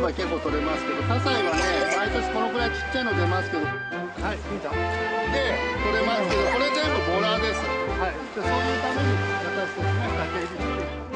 ば結構取れますけどサザエはね毎年このくらいちっちゃいの出ますけど。はい見た。で取れますけどこれ全部ボラです。はい。そういうために私たちが竹庭りして。